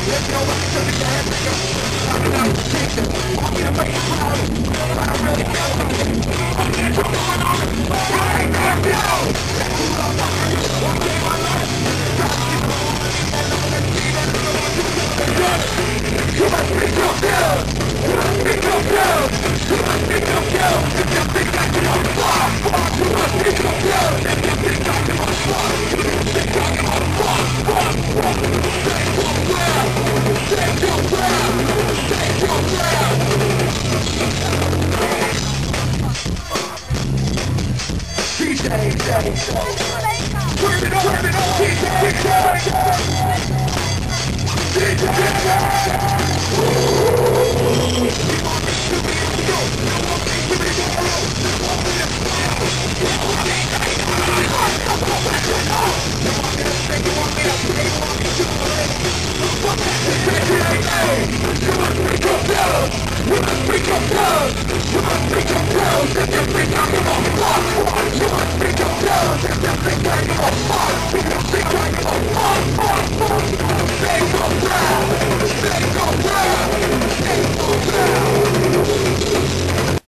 I'm not taking, walking away from, but I really feel like I'm getting DJ, DJ, DJ, DJ,